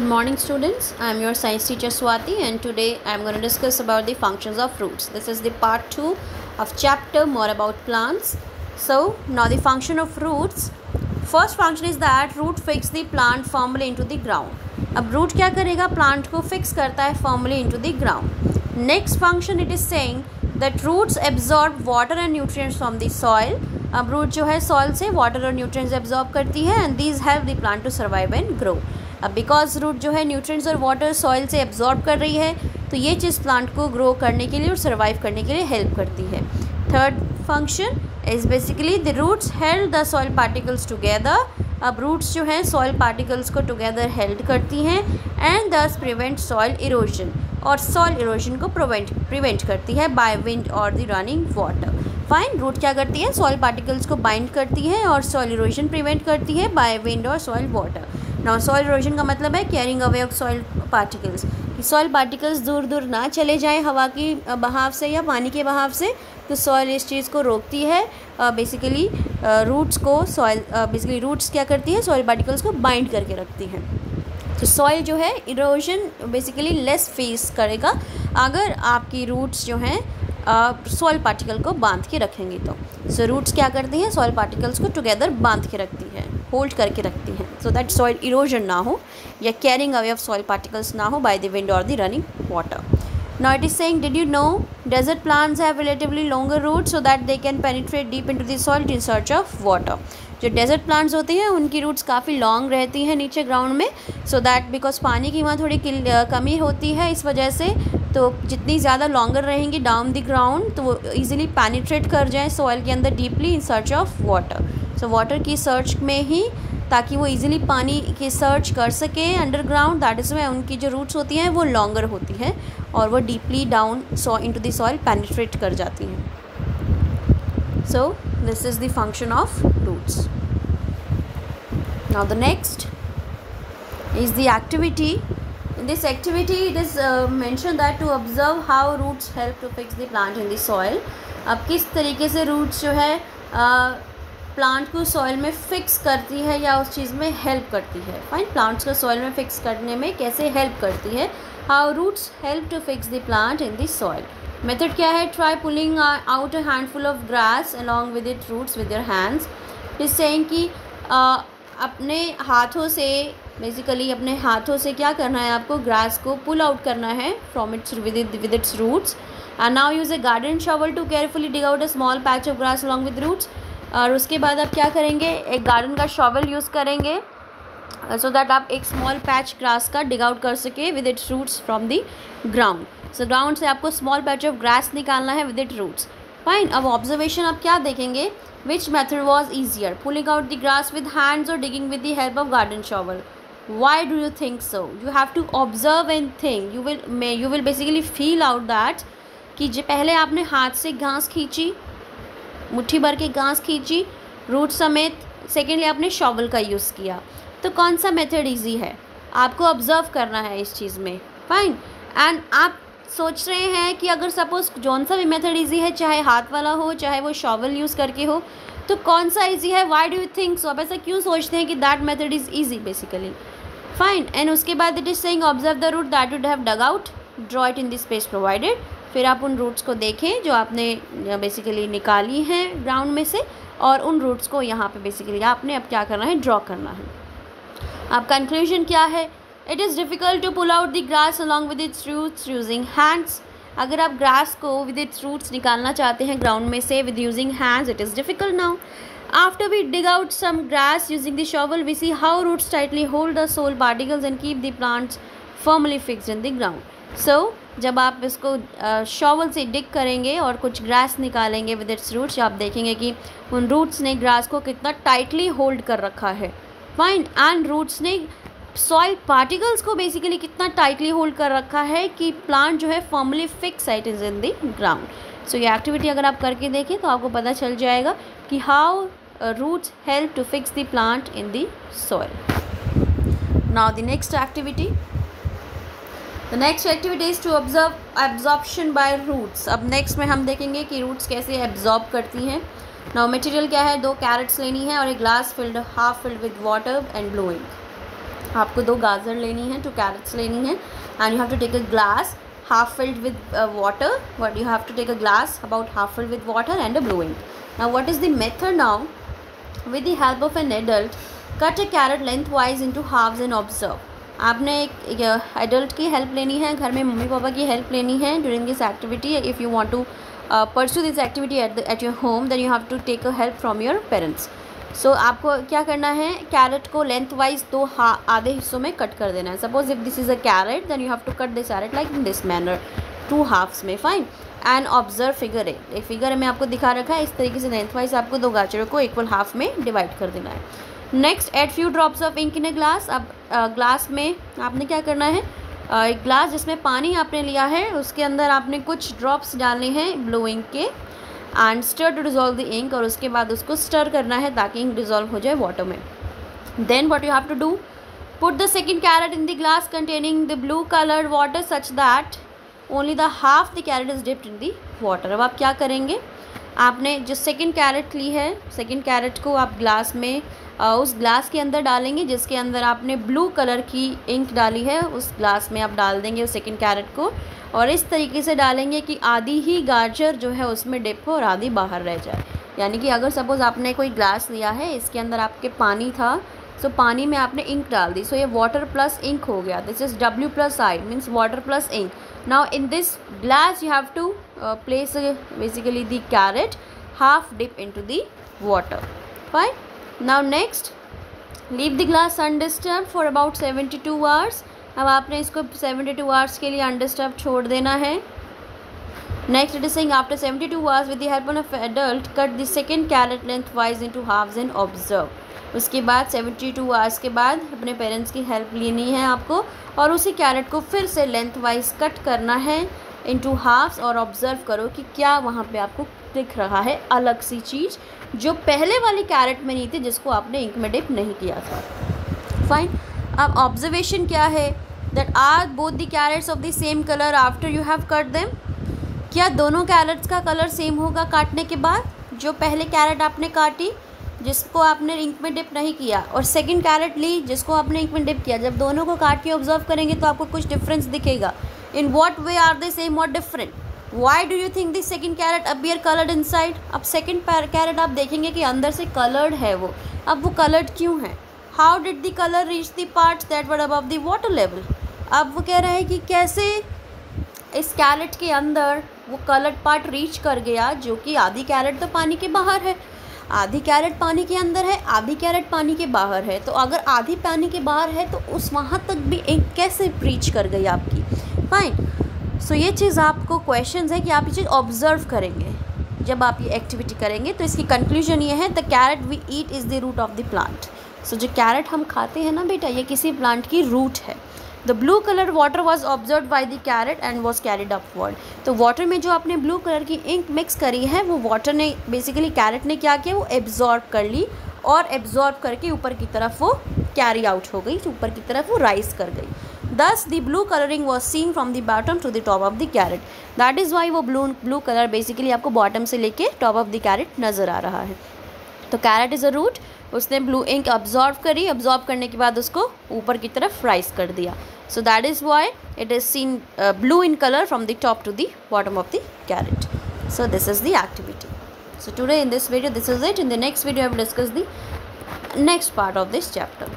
Good morning students. I am your science teacher Swati and today I am going to discuss about the functions of roots. This is the part 2 of chapter more about plants. So now the function of roots. First function is that root fix the plant firmly into the ground. अब root क्या करेगा plant को fix करता है firmly into the ground. Next function it is saying that roots absorb water and nutrients from the soil. अब root जो है soil से water और nutrients absorb करती है and these help the plant to survive and grow. अब because root जो है न्यूट्रिएंट्स और वाटर सॉइल से एब्जॉर्ब कर रही है तो ये चीज़ प्लांट को ग्रो करने के लिए और सर्वाइव करने के लिए हेल्प करती है। Third function is basically the roots held the soil particles together अब रूट्स जो हैं सॉइल पार्टिकल्स को टुगेदर हेल्ड करती हैं and thus prevent soil erosion और सॉइल इरोजन को प्रिवेंट प्रिवेंट करती है बाय विंड और the running water fine root क्या करती है? सॉइल पार्टिकल्स को बाइंड करती है और सॉइल इरोजन प्रिवेंट करती है बाय विंड और soil water now soil erosion का मतलब है carrying away of soil particles कि सॉइल पार्टिकल्स दूर दूर ना चले जाएँ हवा की बहाव से या पानी के बहाव से तो सॉइल इस चीज़ को रोकती है। बेसिकली रूट्स को सॉइल बेसिकली रूट्स क्या करती है? सॉइल पार्टिकल्स को बाइंड करके रखती हैं। तो सॉइल जो है इरोजन बेसिकली लेस फेस करेगा अगर आपकी रूट्स जो हैं सॉइल पार्टिकल को बाँध के रखेंगे तो। सो so, रूट्स क्या करती हैं? सॉइल पार्टिकल्स को टुगेदर बाँध के रखती है होल्ड करके रखती हैं। सो दैट सॉइल इरोजन ना हो या carrying away of soil particles ना हो बाय द विंड और the running water now it is saying, did you know desert plants have relatively longer roots so that they can penetrate deep into the soil in search of water? जो desert plants होते हैं, उनकी roots काफ़ी long रहती हैं नीचे ground में so that because पानी की वहाँ थोड़ी कमी होती है इस वजह से तो जितनी ज़्यादा लॉन्गर रहेंगी डाउन द ग्राउंड तो वो ईजिली पैनिट्रेट कर जाएँ सॉइल के अंदर deeply in search of water so water की सर्च में ही ताकि वो इजीली पानी की सर्च कर सकें। अंडरग्राउंड दैट इज़ में उनकी जो रूट्स होती हैं वो लॉन्गर होती हैं और वो deeply down so into the soil penetrate कर जाती हैं। So this is the function of roots now the next is the activity in this activity it is uh, mentioned that to observe how roots help to fix the plant in the soil. अब किस तरीके से roots जो है uh, plant को soil में fix करती है या उस चीज़ में हेल्प करती है? फाइन प्लांट्स को सॉइल में फिक्स करने में कैसे हेल्प करती है? How roots help to fix the plant in the soil method क्या है? Try pulling out a handful of grass along with it roots with your hands is saying कि अपने हाथों से बेसिकली अपने हाथों से क्या करना है आपको? ग्रास को पुल आउट करना है from its with with its roots and now use a garden shovel to carefully dig out a small patch of grass along with roots और उसके बाद आप क्या करेंगे, एक गार्डन का शॉवल यूज़ करेंगे सो so दैट आप एक स्मॉल पैच ग्रास का डिग आउट कर सके with its roots from the ground so ground से आपको स्मॉल पैच ऑफ़ ग्रास निकालना है विद इट रूट्स फाइन अब ऑब्जर्वेशन आप क्या देखेंगे? Which method was easier pulling out the grass with hands और digging with the help of garden shovel do you think so you have to observe and think you will may you will basically feel out that कि जो, पहले आपने हाथ से घास खींची मुट्ठी भर के घास खींची रूट समेत सेकेंडली आपने शॉवल का यूज़ किया। तो कौन सा मेथड इजी है? आपको ऑब्ज़र्व करना है इस चीज़ में। फाइन एंड आप सोच रहे हैं कि अगर सपोज़ जौन सा भी मेथड इजी है, चाहे हाथ वाला हो, चाहे वो शॉवल यूज़ करके हो तो कौन सा इजी है? Why do you think so आप ऐसा क्यों सोचते हैं कि that method is easy basically fine and उसके बाद it is saying observe the root that would have dug out draw it in the space provided फिर आप उन रूट्स को देखें जो आपने बेसिकली निकाली हैं ग्राउंड में से और उन रूट्स को यहाँ पे बेसिकली आपने अब क्या करना है ड्रॉ करना है। अब कंक्लूजन क्या है? It is difficult to pull out the grass along with its roots using hands अगर आप ग्रास को विद इट्स रूट्स निकालना चाहते हैं ग्राउंड में से with using hands it is difficult now after we dig out some grass using shovel we see how roots tightly hold the soil particles and keep the plants firmly fixed in the ground so जब आप इसको shovel से डिग करेंगे और कुछ grass निकालेंगे with its roots आप देखेंगे कि उन रूट्स ने ग्रास को कितना टाइटली होल्ड कर रखा है। फाइन एंड रूट्स ने सॉइल पार्टिकल्स को बेसिकली कितना टाइटली होल्ड कर रखा है कि प्लांट जो है formally fixed is in the ground so ये एक्टिविटी अगर आप करके देखें तो आपको पता चल जाएगा कि how roots help to fix the plant in the soil now the next activity the next activity is to observe absorption by roots अब नेक्स्ट में हम देखेंगे कि रूट्स कैसे एब्जॉर्ब करती हैं। नाउ मटेरियल क्या है? दो कैरेट्स लेनी है और एक glass filled half filled with water and blowing आपको दो गाजर लेनी है टू कैरेट्स लेनी है and you have to take a glass half filled with water what you have to take a glass about half filled with water and a blowing now what is the method now with the help of an adult cut a carrot length wise into half and observe आपने एक adult की help लेनी है, घर में mummy papa की help लेनी है during this activity if you want to pursue this activity at at your home then you have to take a help from your parents so आपको क्या करना है? कैरेट को लेंथ वाइज दो हा, आधे हिस्सों में कट कर देना है. Suppose if this is a carrot then you have to cut this carrot like in this manner two halves में fine and observe figure A एक फिगर में आपको दिखा रखा है, इस तरीके से लेंथ वाइज आपको दो गाजरों को इक्वल हाफ़ में डिवाइड कर देना है. Next add few drops of ink in a glass अब ग्लास में आपने क्या करना है? एक ग्लास जिसमें पानी आपने लिया है, उसके अंदर आपने कुछ ड्रॉप्स डालने हैं ब्लू इंक के and stir to dissolve the ink और उसके बाद उसको स्टर करना है ताकि इंक डिज़ोल्व हो जाए वाटर में। Then what you have to do put the second carrot in the glass containing the blue coloured water such that only the half the carrot is dipped in the water अब आप क्या करेंगे? आपने जो second carat ली है second carat को आप glass में उस ग्लास के अंदर डालेंगे, जिसके अंदर आपने ब्लू कलर की इंक डाली है, उस ग्लास में आप डाल देंगे उस सेकेंड कैरेट को। और इस तरीके से डालेंगे कि आधी ही गाजर जो है उसमें डिप हो और आधी बाहर रह जाए। यानी कि अगर सपोज़ आपने कोई ग्लास लिया है, इसके अंदर आपके पानी था सो so, पानी में आपने इंक डाल दी. सो so, ये वाटर प्लस इंक हो गया. This is W plus I means water plus ink now in this glass you have to place basically the carrot half dip into the water fine now next leave the glass undisturbed for about seventy two hours अब आपने इसको seventy two hours के लिए undisturbed छोड़ देना है. Next it is saying after seventy two hours with the help of adult cut the second carrot length wise into halves and observe उसके बाद सेवेंटी टू आवर्स के बाद अपने पेरेंट्स की हेल्प लेनी है आपको और उसी कैरेट को फिर से लेंथ वाइज कट करना है इन टू हाफ्स और ऑब्ज़र्व करो कि क्या वहाँ पे आपको दिख रहा है अलग सी चीज़ जो पहले वाली कैरेट में नहीं थी, जिसको आपने इंक में डिप नहीं किया था। फाइन अब ऑब्जर्वेशन क्या है? That are both the carrots of the same colour after you have cut them क्या दोनों कैरेट्स का कलर सेम होगा काटने के बाद? जो पहले कैरेट आपने काटी, जिसको आपने इंक में डिप नहीं किया, और सेकंड कैरेट ली, जिसको आपने इंक में डिप किया। जब दोनों को काट के ऑब्ज़र्व करेंगे तो आपको कुछ डिफरेंस दिखेगा। In what way are they same और different why do you think this second carrot appear coloured inside अब सेकेंड कैरेट आप देखेंगे कि अंदर से कलर्ड है वो। अब वो कलर्ड क्यों है? How did the colour reach the parts that were above the water level अब वो कह रहे हैं कि कैसे इस कैरेट के अंदर वो कलर्ड पार्ट रीच कर गया, जो कि आधी कैरेट तो पानी के बाहर है। आधी कैरेट पानी के अंदर है, आधी कैरेट पानी के बाहर है। तो अगर आधी पानी के बाहर है तो उस वहाँ तक भी एक कैसे रीच कर गई आपकी? फाइन सो ये चीज़ आपको क्वेश्चन है कि आप ये चीज़ ऑब्ज़र्व करेंगे। जब आप ये एक्टिविटी करेंगे तो इसकी कंक्लूजन ये है the carrot we eat is the root of the plant so जो कैरेट हम खाते हैं ना बेटा, ये किसी प्लांट की रूट है। The blue colour water was observe by the carrot and was carried upward तो वाटर में जो आपने ब्लू कलर की इंक मिक्स करी है, वो वाटर ने बेसिकली कैरेट ने क्या किया, वो एब्जॉर्ब कर ली और एब्जॉर्ब करके ऊपर की तरफ़ वो कैरी आउट हो गई ऊपर की तरफ़ वो राइज कर गई। Thus the blue colouring was seen from the bottom to the top of the carrot that is why वो ब्लू ब्लू कलर बेसिकली आपको बॉटम से लेके टॉप ऑफ़ द कैरेट नज़र आ रहा है। तो कैरेट इज़ अ रूट उसने blue ink absorb करी. ऑब्जॉर्व करने के बाद उसको ऊपर की तरफ़ फ्राइज कर दिया. So that is why it is seen blue in colour from the top to the bottom of the carrot so this is the activity so today in this video this is it in the next video I discuss the next part of this chapter